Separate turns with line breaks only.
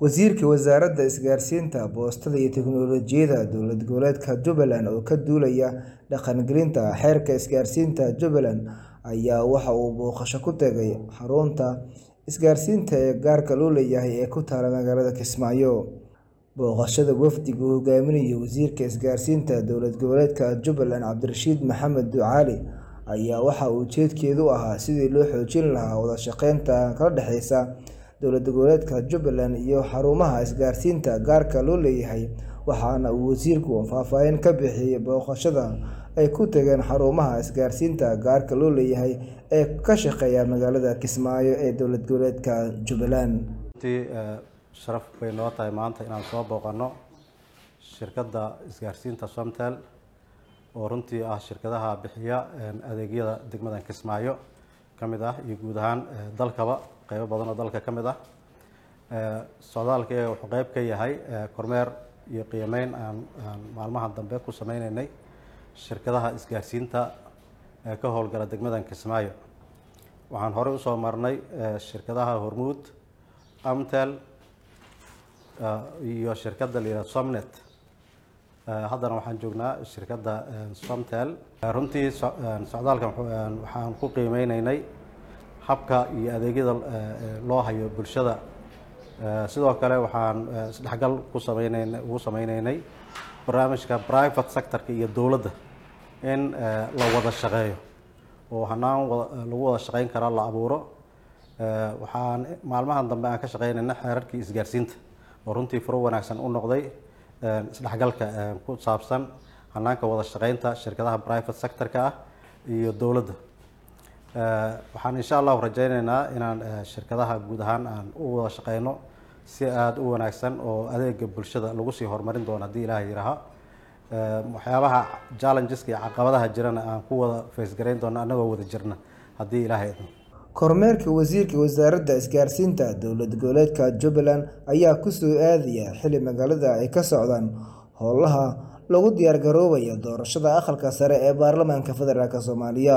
Wasiirka Wasaaradda Isgaarsiinta, Boostada iyo Tiknoolajiyadda Dowlad Goboleedka Jubbaland oo ka duulaya dhaqangelinta xeerka isgaarsiinta Jubbaland ayaa waxa uu booqasho ku tagay xarunta isgaarsiinta ee gaarka loo leeyahay ee ku taalla magaalada Kismaayo. Booqashada wafdiga uu hogaaminayo Wasiirka Isgaarsiinta Dowlad Goboleedka Jubbaland Cabdirashiid Maxamed Ducaale ayaa waxa ujeedkeedu ahaa sidii loo xoojin lahaa wada shaqeynta kala dhexeysa dowlad goboleedka Jubbaland iyo xarumaha isgaarsiinta gaarka loo leeyahay waxaana uu wasiirku faahfaahin ka bixiyay booqashada ay ku tageen xarumaha isgaarsiinta gaarka loo leeyahay ee ka shaqeeya magaalada Kismaayo ee dowlad goboleedka Jubbaland.
runtii sharaf bay noo tahay maanta inaan soo booqano shirkadda isgaarsiinta Somtel oo runtii ah shirkadaha bixiya adeegyada degmadan Kismaayo ka mid ah iyo guud ahaan dalkaba qaybo badan oo dalka ka mid ah. Socdaalkayga wuxuu qayb ka yahay kormeer iyo qiimeyn aan aan dambe ku sameyneynay shirkadaha isgaarsiinta ee ka howlgala degmadan Kismaayo. Waxaan horey u soo marnay shirkadaha Hormuud Amtel iyo shirkadda la yihahdo Somnet haddana waxaan joognaa shirkadda Somtel. Runtii socdaalkan waxaan ku qiimeyneynay habka iyo adeegyada loo hayo bulshada. Sidoo kale waxaan isdhexgal ku sameyneyn ugu sameyneynay barnaamijka private sectorka iyo dowladda in la wada shaqeeyo oo hanaan lagu wada shaqeyn kara la abuuro. Waxaan maalmahan dambe aan ka shaqeynayna xeerarkii isgaarsiinta oo runtii furo wanaagsan u noqday isdhexgalka ku saabsan hanaanka wada shaqeynta shirkadaha private sectorka ah iyo dowladda waxaan insha allahu rajeyneynaa inaan shirkadaha guud ahaan aan u wada shaqeyno si aada u wanaagsan oo adeega bulshada lagu sii horumarin doono haddii ilaahay yiraha waxyaabaha challengeska iyo caqabadaha jirana aan ku wada facegareyn doono annagoo wada jirna haddii ilaahay idmo
kormeerka wasiirka wasaaradda isgaarsiinta dowlad goboleedka Jubbaland ayaa ku soo aadaya xilli magaalada ay ka socdaan howlaha lagu diyaar garoobayo doorashada aqalka sare ee baarlamaanka federaalk Soomaaliya